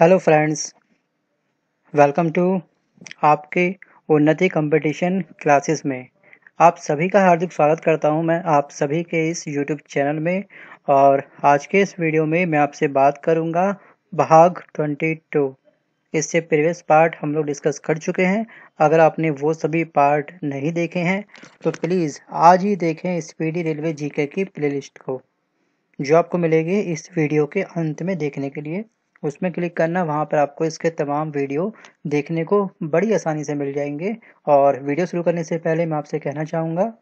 Hello friends welcome to आपके उन्नति competition classes में। आप सभी का हार्दिक स्वागत करता हूँ मैं आप सभी के इस यूट्यूब चैनल में और आज के इस वीडियो में मैं आपसे बात करूँगा भाग 22 इससे प्रीवियस पार्ट हम लोग डिस्कस कर चुके हैं। अगर आपने वो सभी पार्ट नहीं देखे हैं तो प्लीज़ आज ही देखें स्पीडी रेलवे जीके की प्लेलिस्ट को, जो आपको मिलेगी इस वीडियो के अंत में देखने के लिए। उसमें क्लिक करना, वहाँ पर आपको इसके तमाम वीडियो देखने को बड़ी आसानी से मिल जाएँगे। और वीडियो शुरू करने से पहले मैं आपसे कहना चाहूँगा,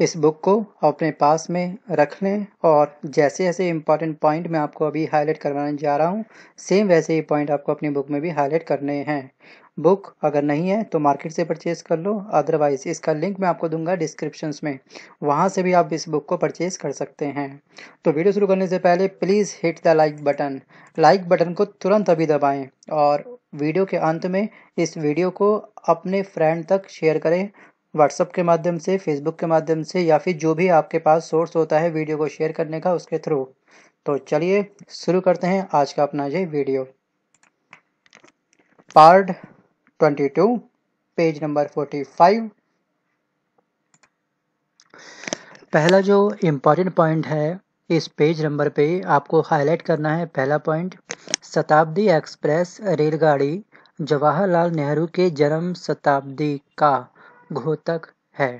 इस बुक को अपने पास में रख लें और जैसे जैसे इंपॉर्टेंट पॉइंट मैं आपको अभी हाईलाइट करवाने जा रहा हूँ, सेम वैसे ही पॉइंट आपको अपनी बुक में भी हाईलाइट करने हैं। बुक अगर नहीं है तो मार्केट से परचेज कर लो। अदरवाइज़ इसका लिंक मैं आपको दूँगा डिस्क्रिप्शन में। वहाँ से भी आप इस बुक को परचेज कर सकते हैं। तो वीडियो शुरू करने से पहले please hit the like button like button को तुरंत अभी दबाएँ और वीडियो के अंत में इस वीडियो को अपने फ्रेंड तक शेयर करें। व्हाट्सअप के माध्यम से फेसबुक के माध्यम से, या फिर जो भी आपके पास सोर्स होता है वीडियो को शेयर करने का, उसके थ्रू तो चलिए, शुरू करते हैं आज का अपना ये वीडियो पार्ट 22 पेज नंबर 45 पहला जो इंपॉर्टेंट पॉइंट है, इस पेज नंबर पे आपको हाईलाइट करना है पहला पॉइंट शताब्दी एक्सप्रेस रेलगाड़ी जवाहरलाल नेहरू के जन्म शताब्दी का घोतक है।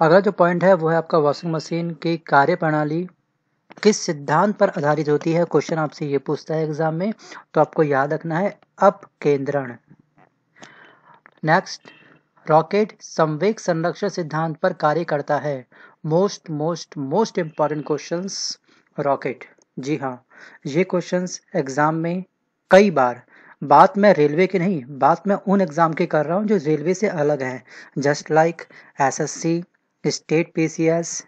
अगला जो पॉइंट है, वो है आपका वॉशिंग मशीन की कार्य प्रणाली किस सिद्धांत पर आधारित होती है? क्वेश्चन आपसे ये पूछता है एग्ज़ाम में तो आपको याद रखना है अपकेंद्रण। नेक्स्ट रॉकेट संवेग संरक्षण सिद्धांत पर कार्य करता है। Most most most important questions rocket जी हाँ ये क्वेश्चंस एग्ज़ाम में कई बार। बात मैं रेलवे की नहीं, बात मैं उन एग्ज़ाम के कर रहा हूँ जो रेलवे से अलग हैं। Just like SSC state PCS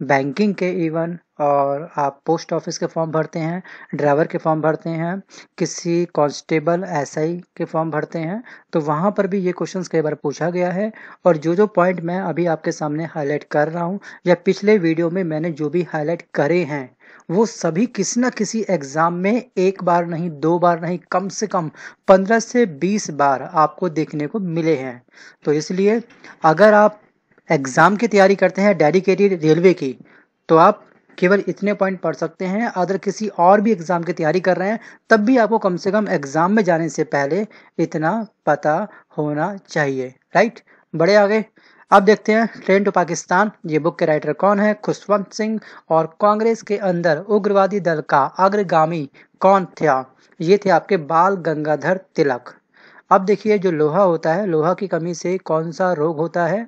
banking के इवन और आप पोस्ट ऑफ़िस के फॉर्म भरते हैं ड्राइवर के फॉर्म भरते हैं, किसी कांस्टेबल एसआई के फॉर्म भरते हैं तो वहाँ पर भी ये क्वेश्चन कई बार पूछा गया है। और जो जो पॉइंट मैं अभी आपके सामने हाईलाइट कर रहा हूँ, या पिछले वीडियो में मैंने जो भी हाईलाइट करे हैं, वो सभी किसी ना किसी एग्ज़ाम में एक बार नहीं, दो बार नहीं, कम से कम पंद्रह से बीस बार आपको देखने को मिले हैं। तो इसलिए अगर आप एग्ज़ाम की तैयारी करते हैं डेडिकेटेड रेलवे की तो आप केवल इतने पॉइंट पढ़ सकते हैं। अगर किसी और भी एग्ज़ाम की तैयारी कर रहे हैं, तब भी आपको कम से कम एग्ज़ाम में जाने से पहले इतना पता होना चाहिए। राइट बड़े आगे। अब देखते हैं ट्रेन टू पाकिस्तान ये बुक के राइटर कौन है? खुशवंत सिंह और कांग्रेस के अंदर उग्रवादी दल का अग्रगामी कौन था? ये थे आपके बाल गंगाधर तिलक। अब देखिए, जो लोहा होता है, लोहा की कमी से कौन सा रोग होता है?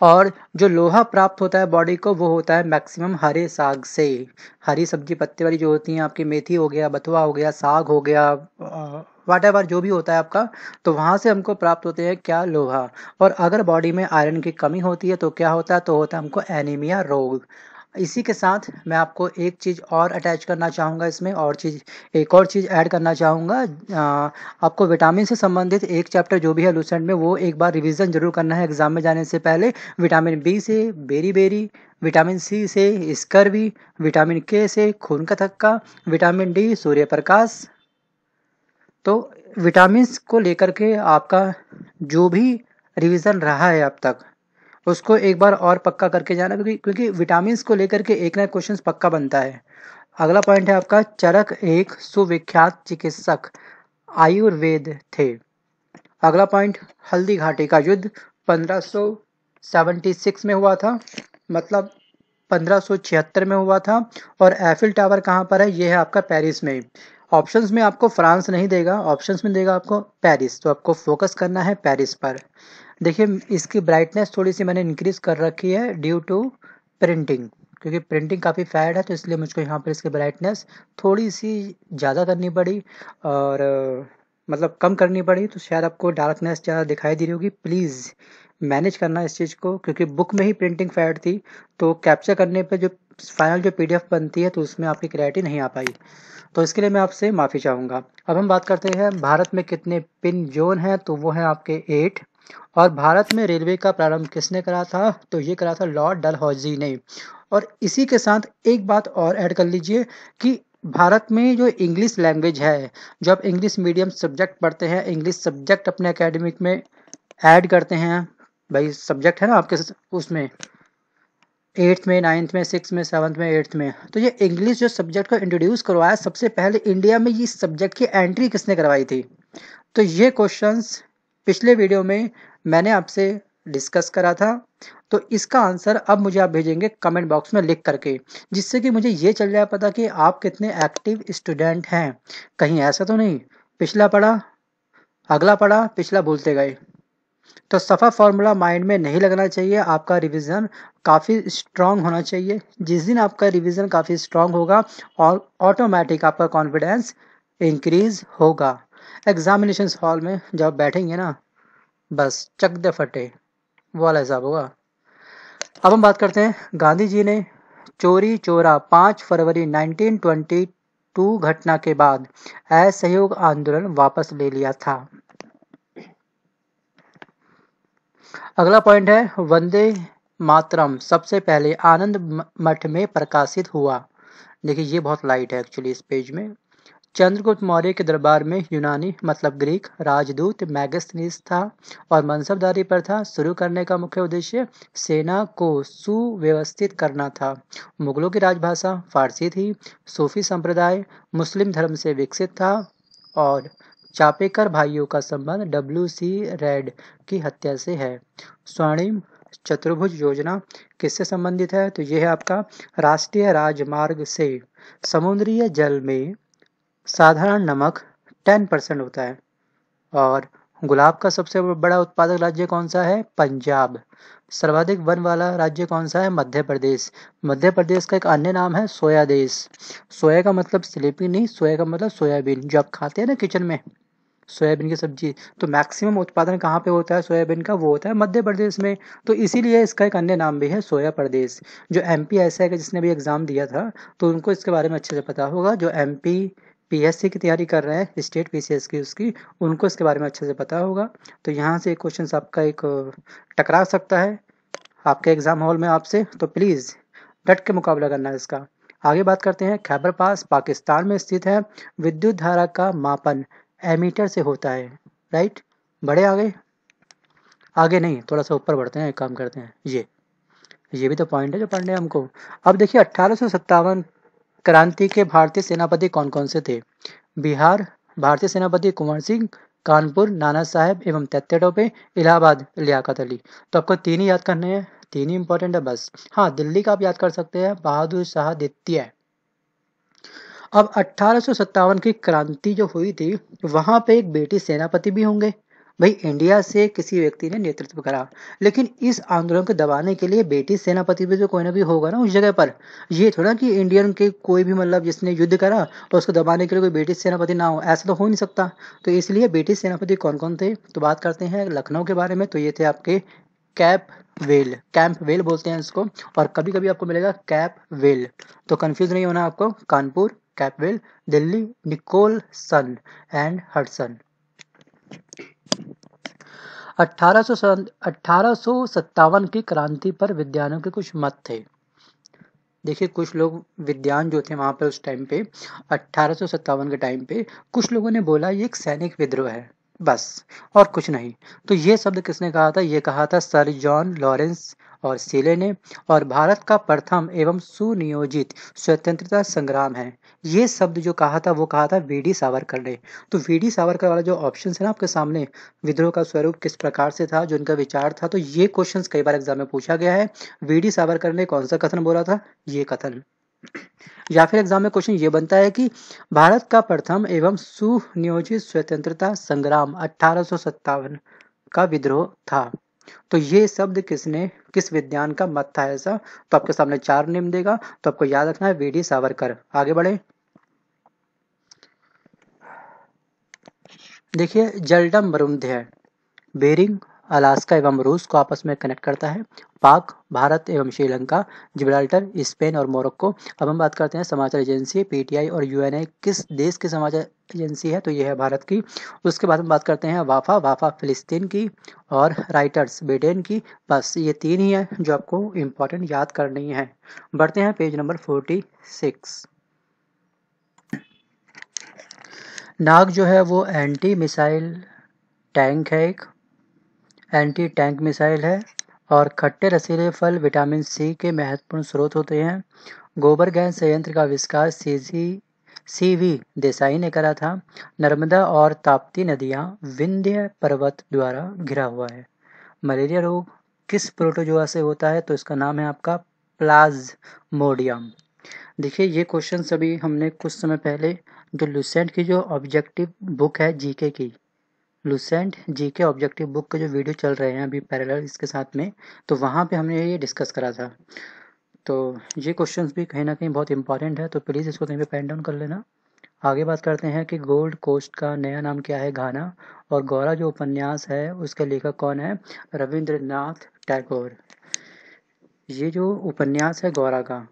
और जो लोहा प्राप्त होता है बॉडी को, वो होता है मैक्सिमम हरे साग से। हरी सब्ज़ी पत्ते वाली जो होती हैं, आपकी मेथी हो गया, बथुआ हो गया, साग हो गया वाट एवर जो भी होता है आपका तो वहाँ से हमको प्राप्त होते हैं क्या लोहा। और अगर बॉडी में आयरन की कमी होती है तो क्या होता है? तो होता है हमको एनीमिया रोग। इसी के साथ मैं आपको एक चीज़ और अटैच करना चाहूँगा इसमें, और चीज़, एक और चीज़ ऐड करना चाहूँगा। आपको विटामिन से संबंधित एक चैप्टर जो भी है लूसेंट में, वो एक बार रिवीजन ज़रूर करना है एग्ज़ाम में जाने से पहले। विटामिन बी से बेरी बेरी विटामिन सी से स्कर्वी विटामिन के से खून का थक्का विटामिन डी सूर्य प्रकाश। तो विटामिन को लेकर के आपका जो भी रिवीजन रहा है अब तक उसको एक बार और पक्का करके जाना, क्योंकि क्योंकि विटामिन को लेकर के एक ना क्वेश्चन पक्का बनता है। अगला पॉइंट है आपका, चरक एक सुविख्यात चिकित्सक, आयुर्वेद थे। अगला पॉइंट हल्दी घाटी का युद्ध 1576 में हुआ था मतलब 1576 में हुआ था, और एफिल टावर कहाँ पर है? ये है आपका पेरिस में। ऑप्शंस में आपको फ्रांस नहीं देगा ऑप्शंस में देगा आपको पेरिस तो आपको फोकस करना है पेरिस पर। देखिए, इसकी ब्राइटनेस थोड़ी सी मैंने इंक्रीज कर रखी है ड्यू टू प्रिंटिंग क्योंकि प्रिंटिंग काफ़ी फैड है तो इसलिए मुझको यहाँ पर इसकी ब्राइटनेस थोड़ी सी ज़्यादा करनी पड़ी और मतलब कम करनी पड़ी। तो शायद आपको डार्कनेस ज़्यादा दिखाई दे रही होगी। प्लीज़ मैनेज करना इस चीज़ को, क्योंकि बुक में ही प्रिंटिंग फैड थी तो कैप्चर करने पे जो फाइनल जो पीडीएफ बनती है तो उसमें आपकी क्लैरिटी नहीं आ पाई। तो इसके लिए मैं आपसे माफ़ी चाहूँगा। अब हम बात करते हैं, भारत में कितने पिन जोन हैं तो वो हैं आपके एट और भारत में रेलवे का प्रारंभ किसने करा था? तो ये करा था लॉर्ड डलहौजी ने। और इसी के साथ एक बात और ऐड कर लीजिए कि भारत में जो इंग्लिश लैंग्वेज है जो आप इंग्लिश मीडियम सब्जेक्ट पढ़ते हैं, इंग्लिश सब्जेक्ट अपने एकेडमिक में ऐड करते हैं। भाई, सब्जेक्ट है ना आपके उसमें। एट्थ में, नाइन्थ में सिक्स में, सेवन्थ में, एट्थ में। तो ये इंग्लिश जो सब्जेक्ट को इंट्रोड्यूस करवाया, सबसे पहले इंडिया में ये सब्जेक्ट की एंट्री किसने करवाई थी? तो ये क्वेश्चंस पिछले वीडियो में मैंने आपसे डिस्कस करा था तो इसका आंसर अब मुझे आप भेजेंगे कमेंट बॉक्स में लिख करके, जिससे कि मुझे ये चल जाए पता कि आप कितने एक्टिव स्टूडेंट हैं। कहीं ऐसा तो नहीं, पिछला पढ़ा, अगला पढ़ा, पिछला भूलते गए। तो सफ़ा फॉर्मूला माइंड में नहीं लगना चाहिए, आपका रिवीजन काफ़ी स्ट्रांग होना चाहिए। जिस दिन आपका रिवीजन काफ़ी स्ट्रांग होगा, और ऑटोमेटिक आपका कॉन्फिडेंस इंक्रीज होगा। एग्जामिनेशन हॉल में जब बैठेंगे ना, बस चक दे फटे, वो वाला हिसाब होगा। अब हम बात करते हैं, गांधी जी ने चोरी चोरा पाँच फरवरी 1922 घटना के बाद असहयोग आंदोलन वापस ले लिया था। अगला पॉइंट है, वंदे मातरम, सबसे पहले आनंद मठ में प्रकाशित हुआ। देखिए, ये बहुत लाइट है एक्चुअली इस पेज में। चंद्रगुप्त मौर्य के दरबार में यूनानी मतलब ग्रीक, राजदूत मैगस्थनीस था और मनसबदारी प्रथा शुरू करने का मुख्य उद्देश्य सेना को सुव्यवस्थित करना था। मुगलों की राजभाषा फारसी थी, सूफी संप्रदाय मुस्लिम धर्म से विकसित था और चापेकर भाइयों का संबंध डब्ल्यू सी रेड की हत्या से है। स्वर्णिम चतुर्भुज योजना किससे संबंधित है? तो यह है आपका राष्ट्रीय राजमार्ग से। समुद्रीय जल में साधारण नमक 10 परसेंट होता है। और गुलाब का सबसे बड़ा उत्पादक राज्य कौन सा है? पंजाब। सर्वाधिक वन वाला राज्य कौन सा है? मध्य प्रदेश। मध्य प्रदेश का एक अन्य नाम है सोया देश। सोया का मतलब स्लीपी नहीं, सोया का मतलब सोयाबीन, जो आप खाते हैं ना किचन में। सोयाबीन की सब्ज़ी। तो मैक्सिमम उत्पादन कहाँ पे होता है? सोयाबीन का, वो होता है मध्य प्रदेश में। तो इसीलिए इसका एक अन्य नाम भी है सोया प्रदेश। जो एम पी ऐसा है कि जिसने भी एग्ज़ाम दिया था तो उनको इसके बारे में अच्छे से पता होगा। जो एम पी पीएससी की तैयारी कर रहे हैं स्टेट पीसीएस की उसकी, उनको इसके बारे में अच्छे से पता होगा। तो यहाँ से क्वेश्चन आपका एक टकरा सकता है। आपके एग्ज़ाम हॉल में आपसे तो प्लीज़ डट के मुकाबला करना है इसका। आगे बात करते हैं खैबर पास पाकिस्तान में स्थित है। विद्युत धारा का मापन एमीटर से होता है राइट बड़े आगे? आगे नहीं, थोड़ा सा ऊपर बढ़ते हैं, एक काम करते हैं। ये ये भी तो पॉइंट है जो पढ़ने हमको। अब देखिए, अट्ठारह क्रांति के भारतीय सेनापति कौन कौन से थे? बिहार, भारतीय सेनापति कुंवर सिंह, कानपुर, नाना साहेब एवं तत्ते टोपे इलाहाबाद, लियाकत अली। तो आपको तीन ही याद करने हैं, तीन ही इंपॉर्टेंट है बस। हाँ दिल्ली का आप याद कर सकते हैं, बहादुर शाह द्वितीय। अब अट्ठारह की क्रांति जो हुई थी, वहाँ पे एक बेटी सेनापति भी होंगे। भाई इंडिया से किसी व्यक्ति ने नेतृत्व करा। लेकिन इस आंदोलन को दबाने के लिए बेटी सेनापति भी तो कोई ना भी होगा ना उस जगह पर, ये थोड़ा कि इंडियन के कोई भी मतलब जिसने युद्ध करा और उसको दबाने के लिए कोई बेटी सेनापति ना हो, ऐसा तो हो नहीं सकता। तो इसलिए बेटी सेनापति कौन कौन थे? तो बात करते हैं लखनऊ के बारे में। तो ये थे आपके कैप वेल कैंप वेल बोलते हैं इसको, और कभी कभी आपको मिलेगा कैप वेल तो कंफ्यूज नहीं होना आपको, Kanpur Campbell Delhi Nicholson and Hudson अठारह की क्रांति पर विद्यानों के कुछ मत थे। देखिए, कुछ लोग विद्यान जो थे वहाँ पर उस टाइम पे, अठारह के टाइम पे, कुछ लोगों ने बोला, ये एक सैनिक विद्रोह है। बस, और कुछ नहीं। तो ये शब्द किसने कहा था? ये कहा था सर जॉन लॉरेंस और सीले ने, और भारत का प्रथम एवं सुनियोजित स्वतंत्रता संग्राम है। ये शब्द जो कहा था, वो कहा था वी डी सावरकर ने। तो वीडी सावरकर वाला जो ऑप्शन है ना आपके सामने, विद्रोह का स्वरूप किस प्रकार से था, जो उनका विचार था तो ये क्वेश्चन कई बार एग्ज़ाम में पूछा गया है। वीडी सावरकर ने कौन सा कथन बोला था? ये कथन। या फिर एग्ज़ाम में क्वेश्चन ये बनता है कि भारत का प्रथम एवं सुनियोजित स्वतंत्रता संग्राम अठारह का विद्रोह था। तो ये शब्द किसने, किस विज्ञान का मत था ऐसा? तो आपके सामने चार नेम देगा। तो आपको याद रखना है वीडी सावरकर। आगे बढ़े। देखिए जलडम बरुमध्य बेरिंग अलास्का एवं रूस को आपस में कनेक्ट करता है। पाक, भारत एवं श्रीलंका, जिब्राल्टर, स्पेन और मोरक्को। अब हम बात करते हैं समाचार एजेंसी, पीटीआई और यूएनआई किस देश की समाचार एजेंसी है? तो यह है भारत की। उसके बाद हम बात करते हैं वाफा। वाफा फिलिस्तीन की और राइटर्स ब्रिटेन की। बस ये तीन ही है जो आपको इम्पोर्टेंट याद करनी है। बढ़ते हैं पेज नंबर फोर्टी सिक्स नाग जो है वो एंटी मिसाइल टैंक है एक। एंटी टैंक मिसाइल है और खट्टे रसीले फल विटामिन सी के महत्वपूर्ण स्रोत होते हैं। गोबर गैस संयंत्र का आविष्कार सीजी सी वी देसाई ने करा था। नर्मदा और ताप्ती नदियाँ विंध्य पर्वत द्वारा घिरा हुआ है। मलेरिया रोग किस प्रोटोजोआ से होता है? तो इसका नाम है आपका प्लाज्मोडियम। देखिए, ये क्वेश्चन सभी हमने कुछ समय पहले जो लुसेंट की जो ऑब्जेक्टिव बुक है, जीके की Lucent G K objective book के जो वीडियो चल रहे हैं अभी पैरेलल इसके साथ में तो वहाँ पे हमने ये डिस्कस करा था। तो ये क्वेश्चंस भी कहीं ना कहीं बहुत इंपॉर्टेंट है तो प्लीज़ इसको कहीं पे पेन डाउन कर लेना। आगे बात करते हैं कि गोल्ड कोस्ट का नया नाम क्या है घाना और गौरा जो उपन्यास है, उसके लेखक कौन है? रविंद्रनाथ टैगोर। ये जो उपन्यास है गौरा का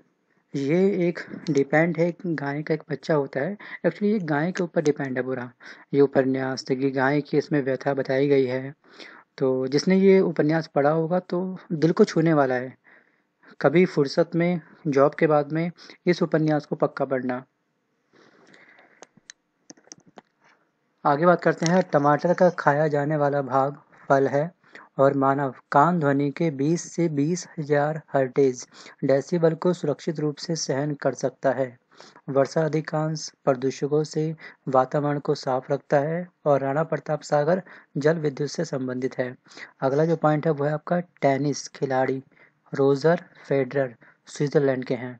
ये एक डिपेंड है गाय का एक बच्चा होता है। एक्चुअली ये गाय के ऊपर डिपेंड है पूरा ये उपन्यास कि गाय की इसमें व्यथा बताई गई है। तो जिसने ये उपन्यास पढ़ा होगा तो दिल को छूने वाला है। कभी फुर्सत में, जॉब के बाद में इस उपन्यास को पक्का पढ़ना। आगे बात करते हैं। टमाटर का खाया जाने वाला भाग, फल है। और मानव कान ध्वनि के 20 से बीस हज़ार हर्टेज डेसिबल को सुरक्षित रूप से सहन कर सकता है। वर्षा अधिकांश प्रदूषकों से वातावरण को साफ़ रखता है और राणा प्रताप सागर जल विद्युत से संबंधित है। अगला जो पॉइंट है वो है आपका टेनिस खिलाड़ी रोजर फेडरर स्विट्जरलैंड के हैं।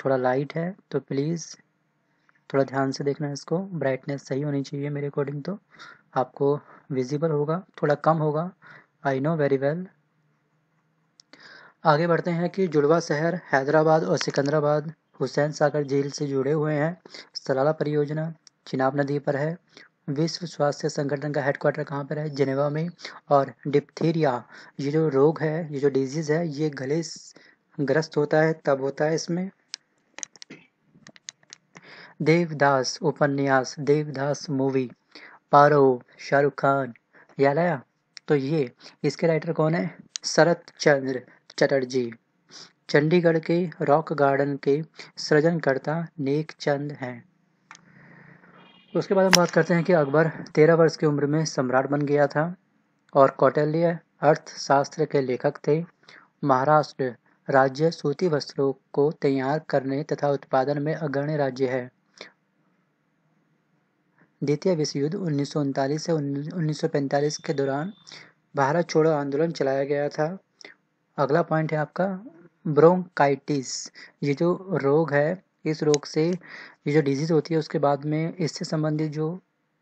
थोड़ा लाइट है तो प्लीज़ थोड़ा ध्यान से देखना इसको, ब्राइटनेस सही होनी चाहिए मेरे अकॉर्डिंग तो। आपको विजिबल होगा, थोड़ा कम होगा आई नो वेरी वेल आगे बढ़ते हैं कि जुड़वा शहर हैदराबाद और सिकंदराबाद हुसैन सागर झील से जुड़े हुए हैं। सलाला परियोजना चिनाब नदी पर है। विश्व स्वास्थ्य संगठन का हेडक्वार्टर कहाँ पर है? जिनेवा में। और डिप्थीरिया ये जो रोग है, ये जो डिज़ीज़ है, ये गले ग्रस्त होता है, तब होता है इसमें। देवदास उपन्यास, देवदास मूवी पारो, शाहरुख खान, याद आया? तो ये, इसके राइटर कौन है? शरत चंद्र चटर्जी। चंडीगढ़ के रॉक गार्डन के सृजनकर्ता नेक चंद हैं। उसके बाद हम बात करते हैं कि अकबर तेरह वर्ष की उम्र में सम्राट बन गया था और कौटिल्य अर्थशास्त्र के लेखक थे। महाराष्ट्र राज्य सूती वस्त्रों को तैयार करने तथा उत्पादन में अग्रणी राज्य है। द्वितीय विश्व युद्ध उन्नीस सौ उनतालीस से उन्नीस सौ पैंतालीस के दौरान भारत छोड़ो आंदोलन चलाया गया था। अगला पॉइंट है आपका ब्रोंकाइटिस। ये जो रोग है, इस रोग से ये जो डिज़ीज़ होती है, उसके बाद में इससे संबंधित जो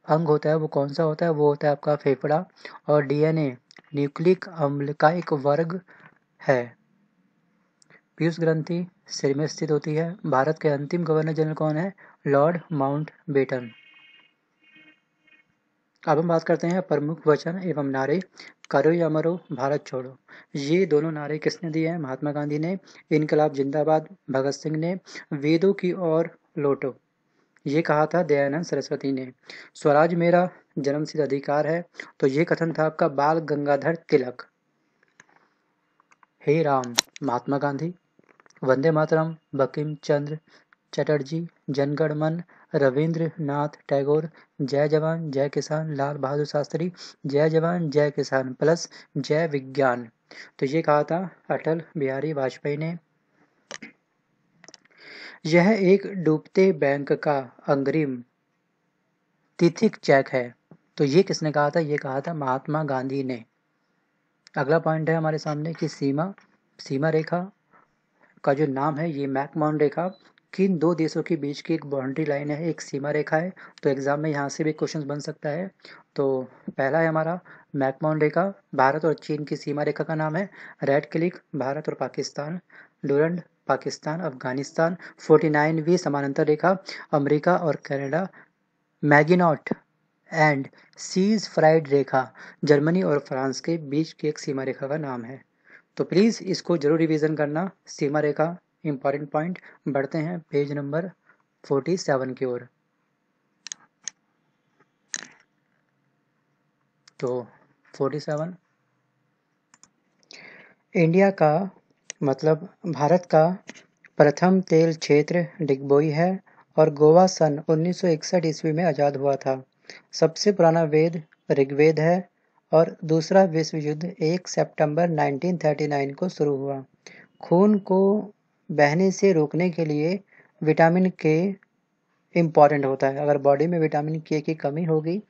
अंग होता है, वो कौन सा होता है? वो होता है आपका फेफड़ा और डीएनए। न्यूक्लिक अम्ल का एक वर्ग है। पीयूष ग्रंथि सिर में स्थित होती है। भारत के अंतिम गवर्नर जनरल कौन है? लॉर्ड माउंट बेटन अब हम बात करते हैं प्रमुख वचन एवं नारे। करो या मरो, भारत छोड़ो। ये दोनों नारे किसने दिए हैं? महात्मा गांधी ने, इनकलाब जिंदाबाद, भगत सिंह ने, वेदों की ओर लौटो। ये कहा था दयानंद सरस्वती ने। स्वराज मेरा जन्मसिद्ध अधिकार है तो ये कथन था आपका बाल गंगाधर तिलक। हे राम, महात्मा गांधी, वंदे मातरम, बकिम चंद्र चटर्जी, जनगण मन रविंद्र नाथ टैगोर, जय जवान, जय किसान, लाल बहादुर शास्त्री, जय जवान, जय किसान प्लस जय विज्ञान। तो ये कहा था अटल बिहारी वाजपेयी ने। यह एक डूबते बैंक का अंग्रिम तिथिक चेक है। तो ये किसने कहा था? ये कहा था महात्मा गांधी ने। अगला पॉइंट है हमारे सामने कि सीमा सीमा रेखा का जो नाम है ये मैकमोहन रेखा किन दो देशों के बीच की एक बाउंड्री लाइन है, एक सीमा रेखा है तो एग्ज़ाम में यहाँ से भी क्वेश्चन बन सकता है। तो पहला है हमारा मैकमोहन रेखा, भारत और चीन की सीमा रेखा का नाम है। रेड क्लिक भारत और पाकिस्तान। डूरंड पाकिस्तान, अफ़गानिस्तान। 49वीं समानांतर रेखा, अमेरिका और Canada. Maginot and Siegfried रेखा, जर्मनी और फ्रांस के बीच की एक सीमा रेखा का नाम है। तो प्लीज़ इसको ज़रूर रिवीजन करना सीमा रेखा इंपॉर्टेंट पॉइंट बढ़ते हैं पेज नंबर फोर्टी सेवन की ओर। तो फोर्टी सेवन इंडिया का मतलब भारत का प्रथम तेल क्षेत्र डिगबोई है और गोवा सन 1961 ईस्वी में आज़ाद हुआ था। सबसे पुराना वेद ऋग्वेद है और दूसरा विश्व युद्ध 1 सितंबर 1939 को शुरू हुआ। खून को बहने से रोकने के लिए विटामिन के इंपॉर्टेंट होता है। अगर बॉडी में विटामिन के की कमी होगी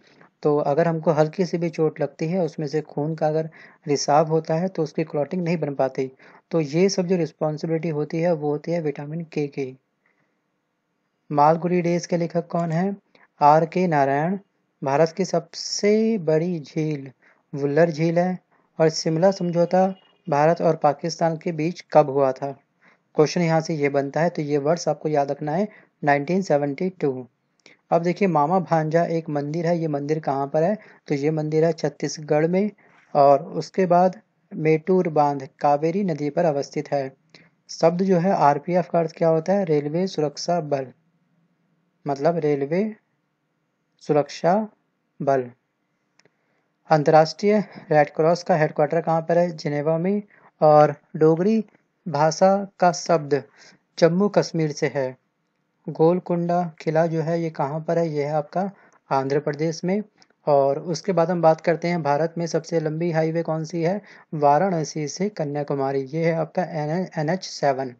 तो अगर हमको हल्की सी भी चोट लगती है, उसमें से खून का अगर रिसाव होता है तो उसकी क्लॉटिंग नहीं बन पाती। तो ये सब जो रिस्पॉन्सिबिलिटी होती है, वो होती है विटामिन के की। मालगुडी डेज़ के लेखक कौन है? आर के नारायण। भारत की सबसे बड़ी झील, वुल्लर झील है, और शिमला समझौता भारत और पाकिस्तान के बीच कब हुआ था? क्वेश्चन यहाँ से ये बनता है तो ये वर्ड्स आपको याद रखना है 1972 अब देखिए, मामा भांजा एक मंदिर है, ये मंदिर कहाँ पर है? तो ये मंदिर है छत्तीसगढ़ में, और उसके बाद मेटूर बाँध, कावेरी नदी पर अवस्थित है। शब्द जो है आरपीएफ का अर्थ क्या होता है? रेलवे सुरक्षा बल। मतलब रेलवे सुरक्षा बल। अंतर्राष्ट्रीय रेड क्रॉस का हेडक्वार्टर कहाँ पर है? जिनेवा में, और डोगरी भाषा का शब्द जम्मू कश्मीर से है। गोलकुंडा किला जो है, ये कहाँ पर है? ये है आपका आंध्र प्रदेश में। और उसके बाद हम बात करते हैं भारत में सबसे लंबी हाईवे कौन सी है? वाराणसी से कन्याकुमारी। ये है आपका N H seven.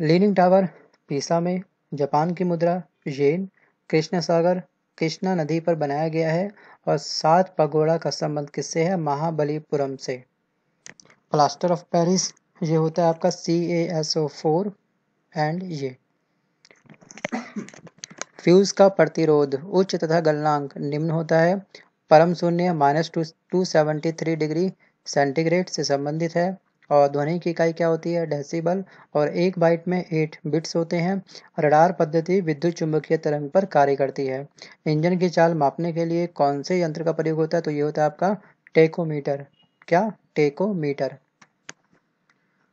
Leaning tower, Pisa में। जापान की मुद्रा, येन। कृष्ण सागर कृष्णा नदी पर बनाया गया है। और सात पगोड़ा का संबंध किससे है? महाबलीपुरम से। प्लास्टर ऑफ़ पेरिस, ये होता है आपका C A S O four and ये। फ्यूज का प्रतिरोध, उच्च तथा गलनांक, निम्न होता है, परम शून्य minus two two seventy three degree centigrade से संबंधित है, और ध्वनि की इकाई क्या होती है, डेसिबल, और एक बाइट में एट बिट्स होते हैं, रडार पद्धति विद्युत चुंबकीय तरंग पर कार्य करती है। इंजन की चाल मापने के लिए कौन से यंत्र का प्रयोग होता है तो ये होता है आपका टेकोमीटर। क्या? टेकोमीटर।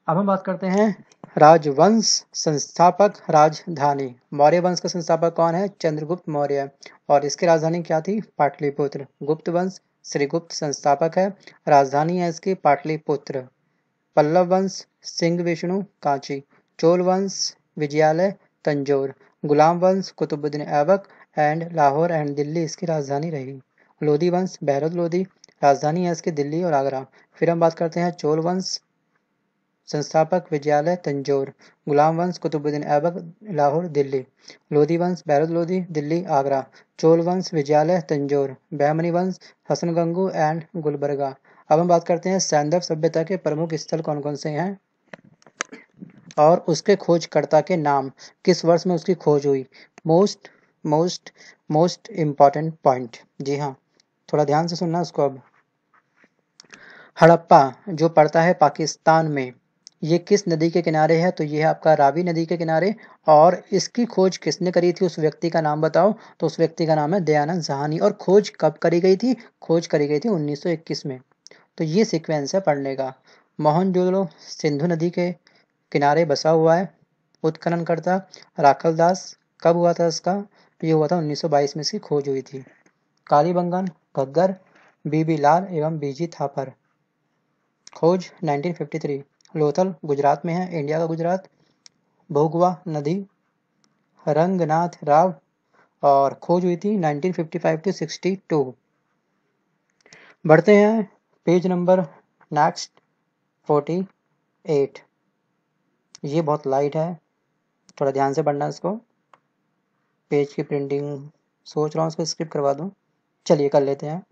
अब हम बात करते हैं राजवंश संस्थापक राजधानी। मौर्य वंश का संस्थापक कौन है? चंद्रगुप्त मौर्य। और इसकी राजधानी क्या थी? पाटलिपुत्र। गुप्त वंश श्रीगुप्त संस्थापक है। राजधानी है इसकी पाटलिपुत्र। पल्लव वंश सिंह विष्णु कांची। चोल वंश विजयालय तंजोर। गुलाम वंश कुतुबुद्दीन ऐबक। एंड लाहौर एंड दिल्ली इसकी राजधानी रही। लोधी वंश बहरत लोधी। राजधानी है इसकी दिल्ली और आगरा। फिर हम बात करते हैं चोल वंश संस्थापक विजयालय तंजोर, गुलाम वंश कुतुबुद्दीन ऐबक, लाहौर, दिल्ली, लोधी वंश बैरद लोधी, दिल्ली, आगरा, चोल वंश विजयालय तंजोर बहमनी वंश हसन गंगू एंड गुलबर्गा। अब हम बात करते हैं सैंदव सभ्यता के प्रमुख स्थल कौन कौन से हैं और उसके खोजकर्ता के नाम। किस वर्ष में उसकी खोज हुई? Most most most important point. जी हाँ। थोड़ा ध्यान से सुनना उसको अब। हड़प्पा, जो पड़ता है पाकिस्तान में, ये किस नदी के किनारे है? तो ये है आपका रावी नदी के किनारे। और इसकी खोज किसने करी थी? उस व्यक्ति का नाम बताओ। तो उस व्यक्ति का नाम है दयानंद सहानी और खोज कब करी गई थी? खोज करी गई थी 1921 में। तो ये सीक्वेंस है पढ़ने का। मोहन मोहनजोदड़ो सिंधु नदी के किनारे बसा हुआ है उत्खनन करता राखल दास। कब हुआ था इसका? ये हुआ था 1922 में इसकी खोज हुई थी। कालीबंगन घग्गर बीबी लाल एवं बीजी थापर। खोज 1953 लोथल गुजरात में है। इंडिया का गुजरात। भोगवा नदी। रंगनाथ राव। और खोज हुई थी 1955 टू 62 बढ़ते हैं। पेज नंबर नेक्स्ट 48 ये बहुत लाइट है। थोड़ा ध्यान से पढ़ना इसको। पेज की प्रिंटिंग सोच रहा हूँ, इसको स्किप करवा दूँ। चलिए कर लेते हैं।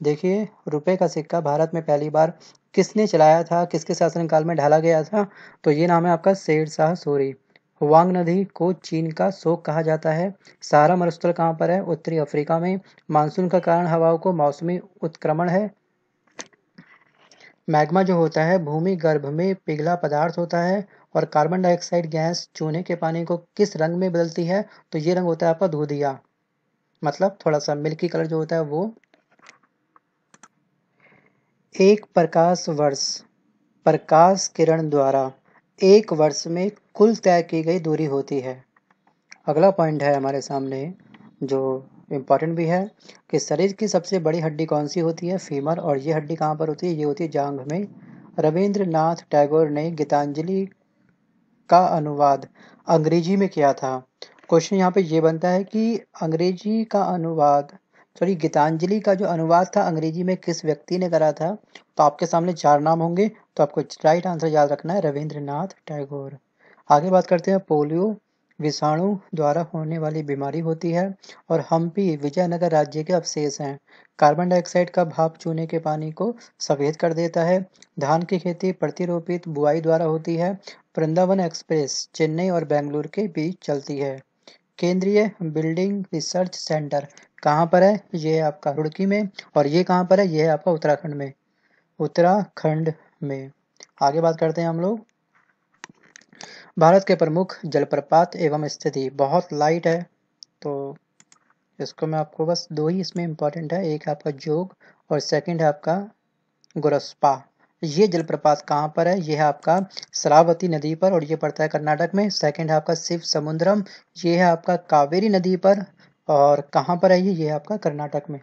देखिए, रुपए का सिक्का भारत में पहली बार किसने चलाया था, किसके शासनकाल में ढाला गया था तो ये नाम है आपका शेर शाह सूरी। वांग नदी को चीन का शोक कहा जाता है। सारा मरुस्थल कहाँ पर है? उत्तरी अफ्रीका में। मानसून का कारण हवाओं को मौसमी उत्क्रमण है। मैग्मा जो होता है, भूमि गर्भ में पिघला पदार्थ होता है और कार्बन डाइऑक्साइड गैस चूने के पानी को किस रंग में बदलती है तो ये रंग होता है आपका दूधिया। मतलब थोड़ा सा मिल्की कलर जो होता है वो। एक प्रकाश वर्ष, प्रकाश किरण द्वारा एक वर्ष में कुल तय की गई दूरी होती है। अगला पॉइंट है हमारे सामने, जो इंपॉर्टेंट भी है कि शरीर की सबसे बड़ी हड्डी कौन सी होती है? फीमर और ये हड्डी कहाँ पर होती है? ये होती है जांघ में। रविंद्रनाथ टैगोर ने गीतांजलि का अनुवाद अंग्रेज़ी में किया था। क्वेश्चन यहाँ पे ये बनता है कि अंग्रेज़ी का अनुवाद सॉरी गीतांजलि का जो अनुवाद था अंग्रेज़ी में किस व्यक्ति ने करा था? तो आपके सामने चार नाम होंगे तो आपको राइट आंसर याद रखना है, रविंद्रनाथ टैगोर। आगे बात करते हैं, पोलियो विषाणु द्वारा होने वाली बीमारी होती है और हम्पी विजयनगर राज्य के अवशेष हैं। कार्बन डाइऑक्साइड का भाप चूने के पानी को सफ़ेद कर देता है। धान की खेती प्रतिरोपित बुआई द्वारा होती है। वृंदावन एक्सप्रेस, चेन्नई और बेंगलुरु के बीच चलती है। केंद्रीय बिल्डिंग रिसर्च सेंटर। कहाँ पर है? ये आपका रुड़की में और ये कहाँ पर है? ये है आपका उत्तराखंड में। उत्तराखंड में। आगे बात करते हैं हम लोग। भारत के प्रमुख जलप्रपात एवं स्थिति। बहुत लाइट है तो इसको मैं आपको बस दो ही इसमें इम्पोर्टेंट है। एक आपका जोग और सेकंड है आपका गुरस्पा। ये जलप्रपात कहाँ पर है? ये है आपका शरावती नदी पर और ये पड़ता है कर्नाटक में। सेकंड है आपका शिव समुद्रम। ये है आपका कावेरी नदी पर और कहाँ पर है ये? ये है आपका कर्नाटक में।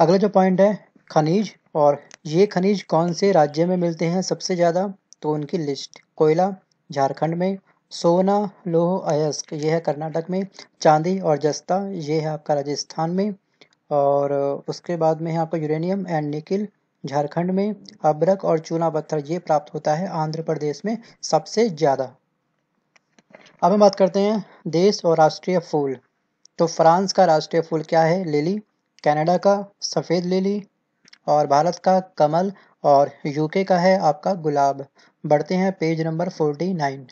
अगला जो पॉइंट है, खनिज। और ये खनिज कौन से राज्य में मिलते हैं सबसे ज़्यादा? तो उनकी लिस्ट कोयला, झारखंड में, सोना, लोह, अयस्क, ये है कर्नाटक में, चांदी और जस्ता, ये है आपका राजस्थान में। और उसके बाद में है आपका यूरेनियम एंड निकिल झारखंड में अब्रक और चूना पत्थर ये प्राप्त होता है आंध्र प्रदेश में सबसे ज़्यादा। अब हम बात करते हैं देश और राष्ट्रीय फूल। तो फ्रांस का राष्ट्रीय फूल क्या है? लिली। कनाडा का सफ़ेद लिली। और भारत का कमल। और यूके का है आपका गुलाब। बढ़ते हैं पेज नंबर फोर्टी नाइन।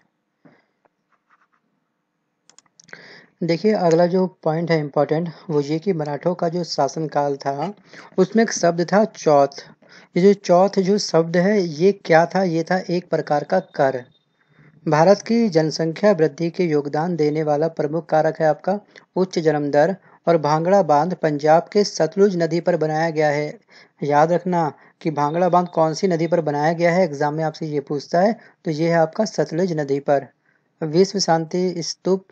देखिए, अगला जो पॉइंट है इम्पोर्टेंट वो ये कि मराठों का जो शासनकाल था, उसमें एक शब्द था चौथ। ये जो चौथ जो शब्द है, ये क्या था? ये था एक प्रकार का कर। भारत की जनसंख्या वृद्धि के योगदान देने वाला प्रमुख कारक है आपका उच्च जन्म दर और भांगड़ा बाँध पंजाब के सतलुज नदी पर बनाया गया है। याद रखना कि भांगड़ा बाँध कौन सी नदी पर बनाया गया है? एग्ज़ाम में आपसे ये पूछता है तो ये है आपका सतलुज नदी पर। विश्व शांति स्तूप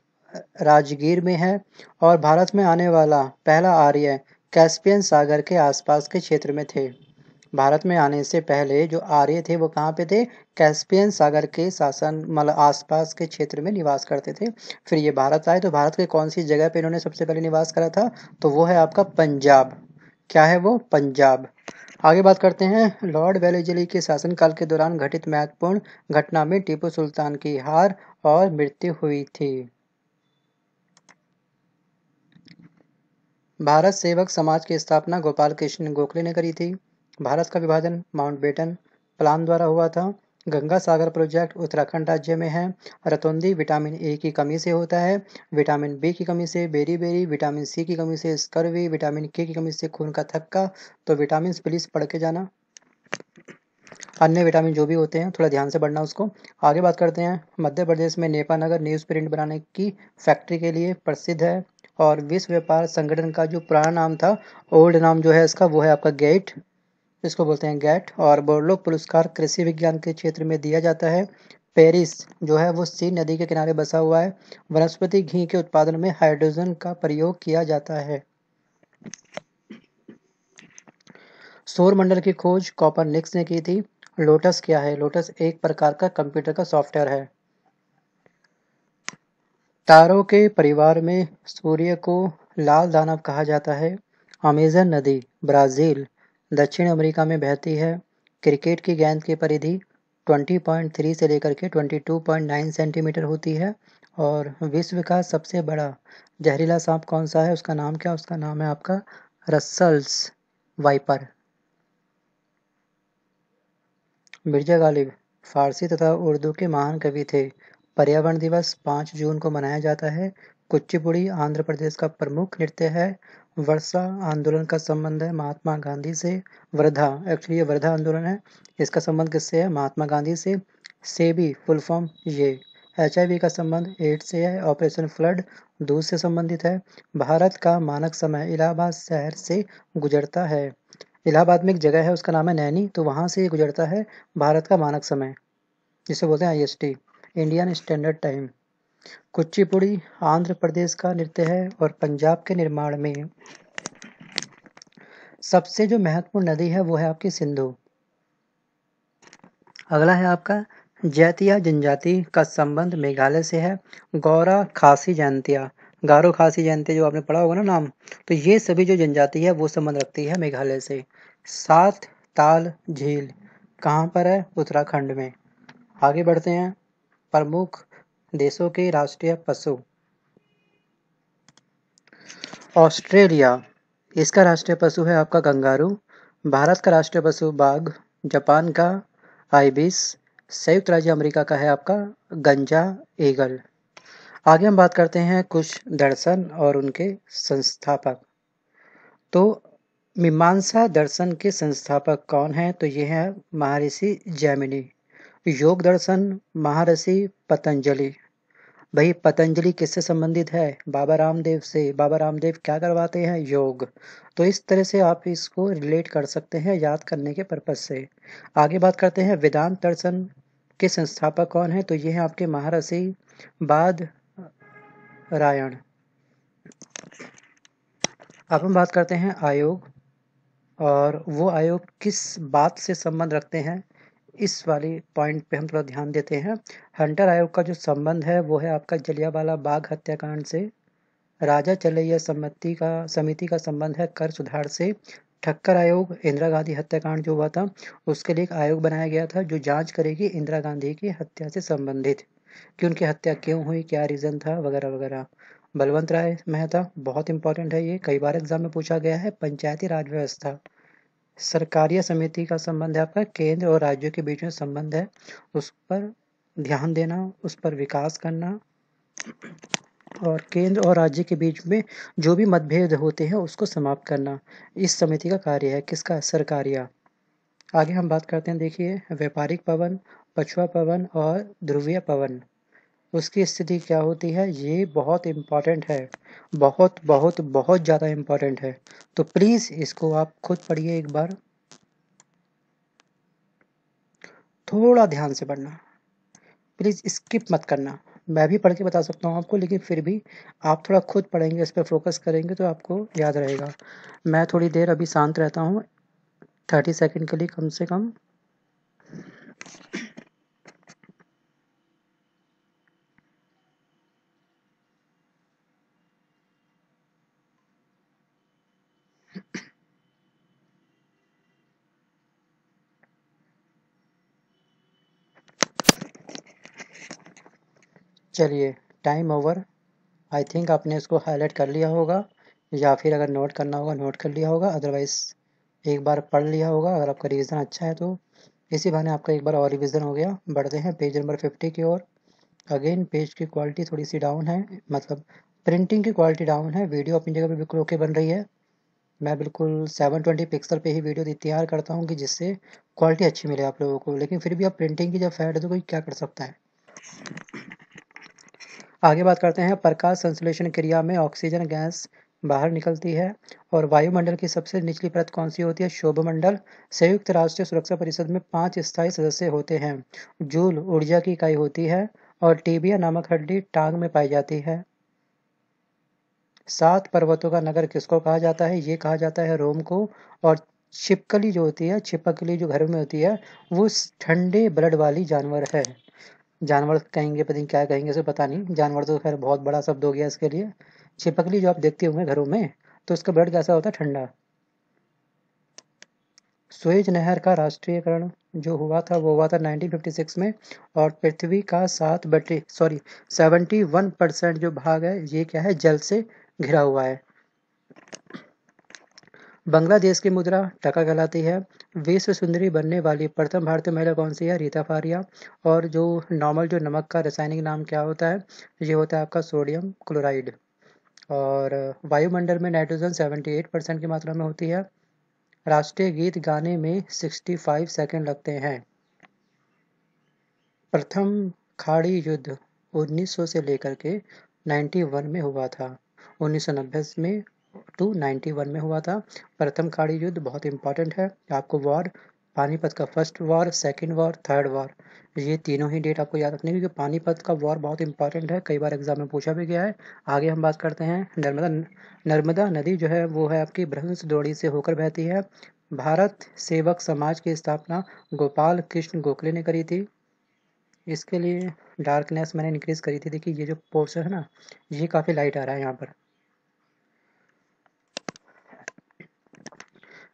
राजगीर में है और भारत में आने वाला पहला आर्य कैस्पियन सागर के आसपास के क्षेत्र में थे। भारत में आने से पहले जो आर्य थे, वो कहाँ पे थे? कैस्पियन सागर के शासन मतलब आसपास के क्षेत्र में निवास करते थे। फिर ये भारत आए तो भारत के कौन सी जगह पे इन्होंने सबसे पहले निवास करा था? तो वो है आपका पंजाब। क्या है वो? पंजाब। आगे बात करते हैं। लॉर्ड वेलेजली के शासनकाल के दौरान घटित महत्वपूर्ण घटना में टीपू सुल्तान की हार और मृत्यु हुई थी। भारत सेवक समाज की स्थापना गोपाल कृष्ण गोखले ने करी थी। भारत का विभाजन माउंटबेटन प्लान द्वारा हुआ था। गंगा सागर प्रोजेक्ट उत्तराखंड राज्य में है। रतौंदी विटामिन ए की कमी से होता है। विटामिन बी की कमी से बेरी बेरी, विटामिन सी की कमी से स्कर्वी, विटामिन के की कमी से खून का थक्का तो विटामिन प्लीज़ पढ़ के जाना। अन्य विटामिन जो भी होते हैं, थोड़ा ध्यान से पढ़ना उसको। आगे बात करते हैं। मध्य प्रदेश में नेपा नगर न्यूज़ प्रिंट बनाने की फैक्ट्री के लिए प्रसिद्ध है और विश्व व्यापार संगठन का जो पुराना नाम था, ओल्ड नाम जो है इसका, वो है आपका गेट। इसको बोलते हैं गैट, और बोर्लो पुरस्कार कृषि विज्ञान के क्षेत्र में दिया जाता है। पेरिस जो है, वो सी नदी के किनारे बसा हुआ है। वनस्पति घी के उत्पादन में हाइड्रोजन का प्रयोग किया जाता है। सौर मंडल की खोज कॉपर निक्स ने की थी। लोटस क्या है? लोटस एक प्रकार का कंप्यूटर का सॉफ्टवेयर है। तारों के परिवार में सूर्य को लाल दानव कहा जाता है। अमेजन नदी, ब्राज़ील दक्षिण अमेरिका में बहती है। क्रिकेट की गेंद की परिधि 20.3 से लेकर के 22.9 सेंटीमीटर होती है और विश्व का सबसे बड़ा जहरीला सांप कौन सा है? उसका नाम क्या? उसका नाम है आपका रसल्स वाइपर। मिर्ज़ा गालिब फारसी तथा उर्दू के महान कवि थे। पर्यावरण दिवस 5 जून को मनाया जाता है। कुचिपुड़ी आंध्र प्रदेश का प्रमुख नृत्य है। वर्षा आंदोलन का संबंध है, महात्मा गांधी से। वर्धा एक्चुअली ये वर्धा आंदोलन है। इसका संबंध किससे है? महात्मा गांधी से। सेबी फुल फॉर्म ये। एचआईवी का संबंध एड्स से है ऑपरेशन फ्लड दूध से संबंधित है। भारत का मानक समय इलाहाबाद शहर से गुजरता है। इलाहाबाद में एक जगह है, उसका नाम है नैनी तो वहाँ से गुजरता है। भारत का मानक समय, जिसे बोलते हैं IST Indian standard time Kuchipudi Andhra Pradesh का नृत्य है और पंजाब के निर्माण में सबसे जो महत्वपूर्ण नदी है वो है आपकी सिंधु। अगला है आपका जैतिया जनजाति का संबंध मेघालय से है। गौरा खासी जयंतिया। गारो खासी जयंती जो आपने पढ़ा होगा ना नाम तो ये सभी जो जनजाति है वो संबंध रखती है मेघालय से। सात ताल झील कहाँ पर है? उत्तराखंड में। आगे बढ़ते हैं। प्रमुख देशों के राष्ट्रीय पशु। ऑस्ट्रेलिया, इसका राष्ट्रीय पशु है आपका कंगारू। भारत का राष्ट्रीय पशु बाघ, जापान का आइबिस संयुक्त राज्य अमेरिका का है आपका गंजा ईगल। आगे हम बात करते हैं कुछ दर्शन और उनके संस्थापक। तो मीमांसा दर्शन के संस्थापक कौन हैं? तो ये हैं महर्षि जैमिनी। योग दर्शन, महर्षि पतंजलि। भाई, पतंजलि किससे संबंधित है? बाबा रामदेव से। बाबा रामदेव क्या करवाते हैं? योग। तो इस तरह से आप इसको रिलेट कर सकते हैं याद करने के पर्पज से। आगे बात करते हैं, वेदांत दर्शन के संस्थापक कौन है? तो ये हैं आपके महर्षि बाद रायण। अब हम बात करते हैं आयोग। और वो आयोग किस बात से संबंध रखते हैं? इस वाली पॉइंट पे हम थोड़ा ध्यान देते हैं। हंटर आयोग का जो संबंध है, वो है आपका जलियावाला बाग हत्याकांड से। राजा चलैया समिति का समिति का संबंध है कर सुधार से। ठक्कर आयोग, इंदिरा गांधी हत्याकांड जो हुआ था, उसके लिए एक आयोग बनाया गया था, जो जाँच करेगी इंदिरा गांधी की हत्या से संबंधित। कि उनकी हत्या क्यों हुई, क्या रीज़न था, वगैरह वगैरह। बलवंत राय मेहता, बहुत इंपॉर्टेंट है ये। कई बार एग्ज़ाम में पूछा गया है, पंचायती राज व्यवस्था। सरकारीय समिति का संबंध है, आपका केंद्र और राज्यों के बीच में संबंध है, उस पर ध्यान देना, उस पर विकास करना। और केंद्र और राज्य के बीच में जो भी मतभेद होते हैं, उसको समाप्त करना। इस समिति का कार्य है, किसका? सरकारिया। आगे हम बात करते हैं, देखिए, व्यापारिक पवन, पछुआ पवन और ध्रुवीय पवन। उसकी स्थिति क्या होती है? ये बहुत इंपॉर्टेंट है। बहुत बहुत बहुत ज़्यादा इंपॉर्टेंट है। तो प्लीज़ इसको आप खुद पढ़िए एक बार। थोड़ा ध्यान से पढ़ना। प्लीज़ स्किप मत करना। मैं भी पढ़ के बता सकता हूँ आपको, लेकिन फिर भी आप थोड़ा खुद पढ़ेंगे इस पर फोकस करेंगे तो आपको याद रहेगा। मैं थोड़ी देर अभी शांत रहता हूँ। थर्टी सेकेंड के लिए कम से कम। चलिए टाइम ओवर आई थिंक आपने इसको हाईलाइट कर लिया होगा, या फिर अगर नोट करना होगा नोट कर लिया होगा अदरवाइज़ एक बार पढ़ लिया होगा, अगर आपका रिवीजन अच्छा है तो। इसी बहाने आपका एक बार और रिवीजन हो गया। बढ़ते हैं पेज नंबर फिफ्टी की ओर। अगेन पेज की क्वालिटी थोड़ी सी डाउन है मतलब प्रिंटिंग की क्वालिटी डाउन है। वीडियो अपनी जगह पे बिल्कुल ओके बन रही है। मैं बिल्कुल 720 पिक्सल पे ही वीडियो तैयार करता हूँ कि जिससे क्वालिटी अच्छी मिले आप लोगों को। लेकिन फिर भी आप प्रिंटिंग की जब फैड है तो कोई क्या कर सकता है? आगे बात करते हैं। प्रकाश संश्लेषण क्रिया में ऑक्सीजन गैस बाहर निकलती है और वायुमंडल की सबसे निचली परत कौन सी होती है? शोभमंडल। संयुक्त राष्ट्र सुरक्षा परिषद में पाँच स्थायी सदस्य होते हैं। जूल ऊर्जा की इकाई होती है और टीबिया नामक हड्डी टांग में पाई जाती है। सात पर्वतों का नगर किसको कहा जाता है? ये कहा जाता है रोम को। और छिपकली जो होती है, छिपकली जो घर में होती है, वो ठंडे ब्लड वाली जानवर है। जानवर कहेंगे, पता नहीं क्या कहेंगे, उसे पता नहीं। जानवर तो खैर बहुत बड़ा शब्द हो गया इसके लिए। छिपकली जो आप देखते होंगे घरों में तो उसका ब्लड कैसा होता है? ठंडा। स्वेज नहर का राष्ट्रीयकरण जो हुआ था, वो हुआ था 1956 में, और पृथ्वी का सात बटे, सॉरी 71 परसेंट जो भाग है, ये क्या है? जल से घिरा हुआ है। बांग्लादेश की मुद्रा टका कहलाती है। विश्व सुंदरी बनने वाली प्रथम भारतीय महिला कौन सी है? रीता फारिया। और जो नॉर्मल जो नमक का रासायनिक नाम क्या होता है? ये होता है आपका सोडियम क्लोराइड और वायुमंडल में नाइट्रोजन 78 परसेंट की मात्रा में होती है। राष्ट्रीय गीत गाने में 65 सेकंड लगते हैं। प्रथम खाड़ी युद्ध 1900 से लेकर के 91 में हुआ था। 1990 में टू 91 में हुआ था। प्रथम खाड़ी युद्ध बहुत इंपॉर्टेंट है। आपको वॉर पानीपत का first war second war third war ये तीनों ही डेट आपको याद रखनी क्योंकि पानीपत का वॉर बहुत इंपॉर्टेंट है। कई बार एग्ज़ाम में पूछा भी गया है। आगे हम बात करते हैं। नर्मदा नर्मदा नदी जो है, वो है आपकी ब्रह्मस द्रोणी से होकर बहती है। भारत सेवक समाज की स्थापना गोपाल कृष्ण गोखले ने करी थी। इसके लिए डार्कनेस मैंने इंक्रीज करी थी। देखिए, ये जो पोर्शन है ना, ये काफ़ी लाइट आ रहा है यहाँ पर।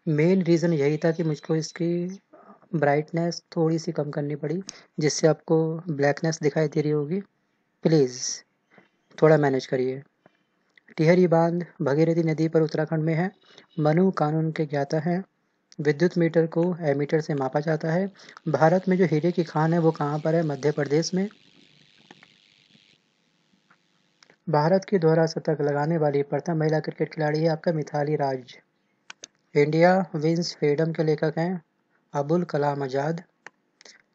मेन रीज़न यही था कि मुझको इसकी ब्राइटनेस थोड़ी सी कम करनी पड़ी, जिससे आपको ब्लैकनेस दिखाई दे रही होगी। प्लीज़ थोड़ा मैनेज करिए। टिहरी बाँध भगीरथी नदी पर उत्तराखंड में है। मनु कानून के ज्ञाता हैं। विद्युत मीटर को एमीटर से मापा जाता है। भारत में जो हीरे की खान है, वो कहाँ पर है? मध्य प्रदेश में। भारत के द्वारा शतक लगाने वाली प्रथम महिला क्रिकेट खिलाड़ी है आपका Mithali Raj. India wins freedom के लेखक हैं अबुल कलाम आज़ाद।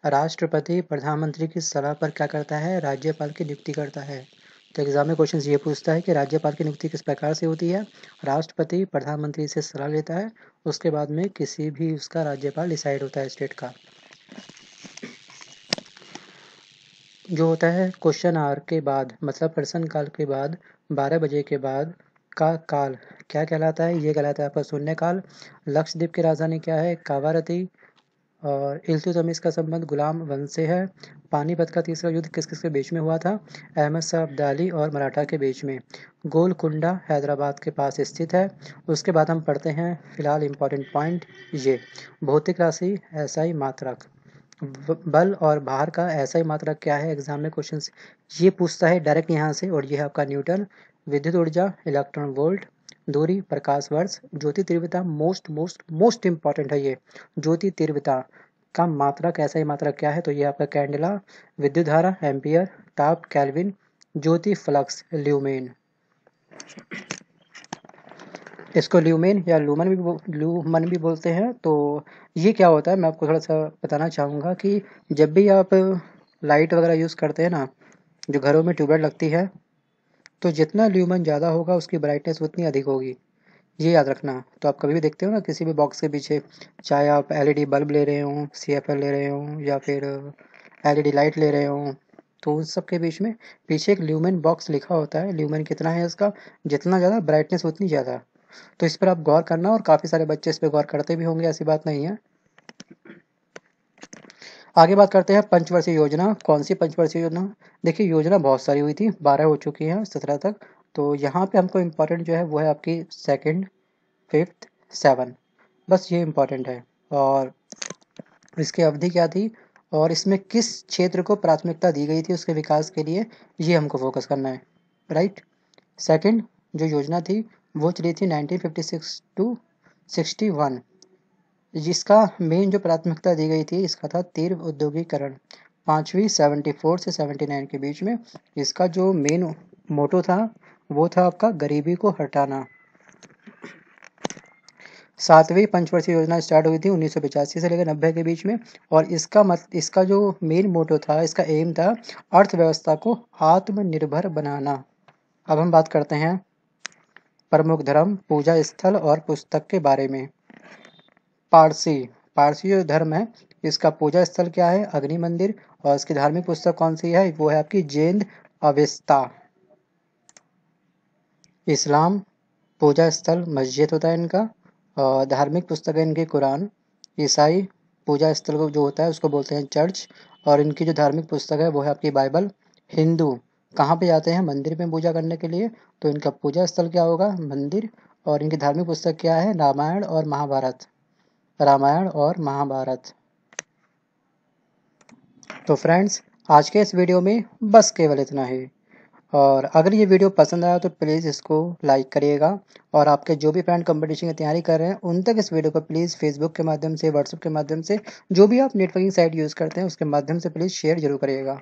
राष्ट्रपति, प्रधानमंत्री की सलाह पर क्या करता है? राज्यपाल की नियुक्ति करता है। तो एग्ज़ाम में क्वेश्चन ये पूछता है कि राज्यपाल की नियुक्ति किस प्रकार से होती है? राष्ट्रपति, प्रधानमंत्री से सलाह लेता है, उसके बाद में किसी भी उसका राज्यपाल डिसाइड होता है स्टेट का। जो होता है, क्वेश्चन आर के बाद मतलब प्रश्न काल के बाद 12 बजे के बाद का काल। क्या कहलाता है? ये कहलाता है आपका शून्य काल। लक्षद्वीप की राजधानी क्या है? कावारती। और इल्तुतमिश का संबंध गुलाम वंश से है। पानीपत का तीसरा युद्ध किस किस के बीच में हुआ था? अहमद शाह अब्दाली और मराठा के बीच में। गोलकुंडा हैदराबाद के पास स्थित है। उसके बाद हम पढ़ते हैं फ़िलहाल इम्पोर्टेंट पॉइंट ये। भौतिक राशि, ऐसा ही मात्रक बल और भार का ऐसा ही मात्रक क्या है? एग्ज़ाम में क्वेश्चन ये पूछता है डायरेक्ट यहाँ से और ये है आपका न्यूटन। विद्युत ऊर्जा इलेक्ट्रॉन वोल्ट दूरी, प्रकाश वर्ष, ज्योति तीव्रता मोस्ट मोस्ट मोस्ट इंपॉर्टेंट है ये। ज्योति तीव्रता का मात्रक ऐसा ही मात्रक क्या है? तो ये आपका कैंडला, विद्युत धारा, एम्पियर टाप कैलविन, ज्योति, फ्लक्स, ल्यूमेन। इसको ल्यूमेन या लूमन भी लूमन भी बोलते हैं। तो ये क्या होता है? मैं आपको थोड़ा सा बताना चाहूँगा कि जब भी आप लाइट वगैरह यूज़ करते हैं ना, जो घरों में ट्यूबलाइट लगती है तो जितना ल्यूमन ज़्यादा होगा, उसकी ब्राइटनेस उतनी अधिक होगी। ये याद रखना। तो आप कभी भी देखते हो ना, किसी भी बॉक्स के पीछे, चाहे आप एलईडी बल्ब ले रहे हों सी ले रहे हों, या फिर एलईडी लाइट ले रहे हों तो उस सब के बीच में पीछे एक ल्यूमन बॉक्स लिखा होता है। ल्यूमन कितना है इसका? जितना ज़्यादा ब्राइटनेस उतनी ज़्यादा। तो इस पर आप गौर करना, और काफ़ी सारे बच्चे इस पर गौर करते भी होंगे, ऐसी बात नहीं है। आगे बात करते हैं पंचवर्षीय योजना। कौन सी पंचवर्षीय योजना? देखिए, योजना बहुत सारी हुई थी। बारह हो चुकी हैं, सत्रह तक। तो यहाँ पे हमको इम्पोर्टेंट जो है, वो है आपकी सेकंड फिफ्थ सेवन बस ये इम्पोर्टेंट है। और इसकी अवधि क्या थी? और इसमें किस क्षेत्र को प्राथमिकता दी गई थी उसके विकास के लिए, ये हमको फोकस करना है। राइट सेकंड जो योजना थी, वो चली थी 1956 टू 61 जिसका मेन जो प्राथमिकता दी गई थी, इसका था तीव्र उद्योगीकरण पाँचवीं सेवेंटी फोर से सेवेंटी नाइन के बीच में इसका जो मेन मोटो था, वो था आपका गरीबी को हटाना। सातवीं पंचवर्षीय योजना स्टार्ट हुई थी उन्नीस सौ पचासी से लेकर नब्बे के बीच में और इसका मत, इसका जो मेन मोटो था, इसका एम था अर्थव्यवस्था को आत्मनिर्भर बनाना। अब हम बात करते हैं प्रमुख धर्म, पूजा स्थल और पुस्तक के बारे में। पारसी पारसी जो धर्म है, इसका पूजा स्थल क्या है? अग्नि मंदिर। और इसकी धार्मिक पुस्तक कौन सी है? वो है आपकी जैन अवेस्ता इस्लाम, पूजा स्थल, मस्जिद होता है इनका। और धार्मिक पुस्तक है इनकी कुरान। ईसाई, पूजा स्थल को जो होता है, उसको बोलते हैं चर्च। और इनकी जो धार्मिक पुस्तक है, वो है आपकी बाइबल। हिंदू, कहाँ पे जाते हैं? मंदिर में पूजा करने के लिए। तो इनका पूजा स्थल क्या होगा? मंदिर। और इनकी धार्मिक पुस्तक क्या है? रामायण और महाभारत। रामायण और महाभारत। तो फ्रेंड्स आज के इस वीडियो में बस केवल इतना ही। और अगर ये वीडियो पसंद आया तो प्लीज़ इसको लाइक करिएगा। और आपके जो भी फ्रेंड कंपटीशन की तैयारी कर रहे हैं, उन तक इस वीडियो को प्लीज़ फेसबुक के माध्यम से व्हाट्सअप के माध्यम से, जो भी आप नेटवर्किंग साइट यूज़ करते हैं, उसके माध्यम से प्लीज़ शेयर ज़रूर करिएगा।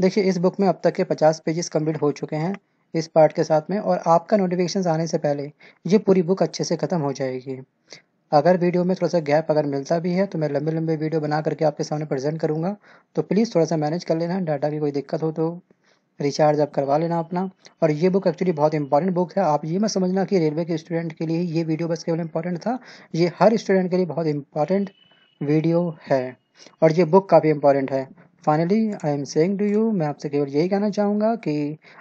देखिए, इस बुक में अब तक के पचास पेजेस कंप्लीट हो चुके हैं इस पार्ट के साथ में, और आपका नोटिफिकेशन आने से पहले ये पूरी बुक अच्छे से ख़त्म हो जाएगी। अगर वीडियो में थोड़ा सा गैप अगर मिलता भी है तो मैं लंबे लंबे वीडियो बना करके आपके सामने प्रेजेंट करूँगा। तो प्लीज़ थोड़ा सा मैनेज कर लेना, डाटा की कोई दिक्कत हो तो रिचार्ज आप करवा लेना अपना। और ये बुक एक्चुअली बहुत इंपॉर्टेंट बुक है। आप ये मत समझना कि रेलवे के स्टूडेंट के लिए ये वीडियो बस केवल इंपॉर्टेंट था। ये हर स्टूडेंट के लिए बहुत इंपॉर्टेंट वीडियो है। और ये बुक काफ़ी इंपॉर्टेंट है। Finally I am saying to you मैं आपसे केवल यही कहना चाहूँगा कि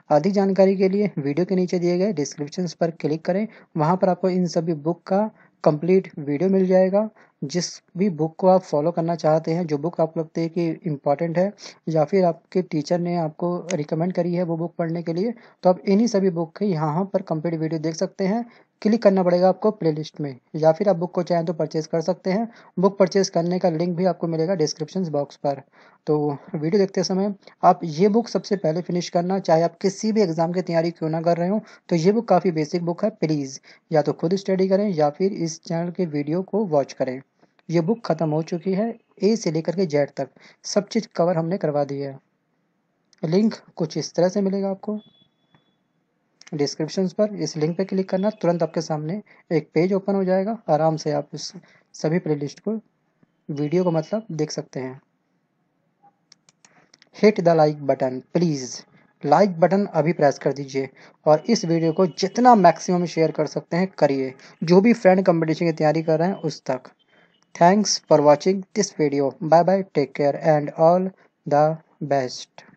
अधिक जानकारी के लिए वीडियो के नीचे दिए गए डिस्क्रिप्शन पर क्लिक करें। वहाँ पर आपको इन सभी बुक का कंप्लीट वीडियो मिल जाएगा। जिस भी बुक को आप फॉलो करना चाहते हैं, जो बुक आप लगते हैं कि इंपॉर्टेंट है, या फिर आपके टीचर ने आपको रिकमेंड करी है वो बुक पढ़ने के लिए तो आप इन्हीं सभी बुक के यहाँ पर कंप्लीट वीडियो देख सकते हैं। क्लिक करना पड़ेगा आपको प्लेलिस्ट में, या फिर आप बुक को चाहें तो परचेज़ कर सकते हैं। बुक परचेज़ करने का लिंक भी आपको मिलेगा डिस्क्रिप्शन बॉक्स पर। तो वीडियो देखते समय आप ये बुक सबसे पहले फिनिश करना, चाहे आप किसी भी एग्ज़ाम की तैयारी क्यों ना कर रहे हो तो ये बुक काफ़ी बेसिक बुक है प्लीज़ या तो खुद स्टडी करें, या फिर इस चैनल के वीडियो को वॉच करें। ये बुक ख़त्म हो चुकी है ए से लेकर के जेड तक। सब चीज़ कवर हमने करवा दी है। लिंक कुछ इस तरह से मिलेगा आपको। डिस्क्रिप्शन पर, इस लिंक पर क्लिक करना, तुरंत आपके सामने एक पेज ओपन हो जाएगा। आराम से आप इस सभी प्लेलिस्ट को वीडियो को मतलब देख सकते हैं। Hit the like button please like button अभी प्रेस कर दीजिए और इस वीडियो को जितना मैक्सिमम शेयर कर सकते हैं, करिए। जो भी फ्रेंड कंपटीशन की तैयारी कर रहे हैं, उस तक। Thanks for watching this video bye bye take care and all the best.